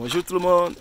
Bonjour tout le monde.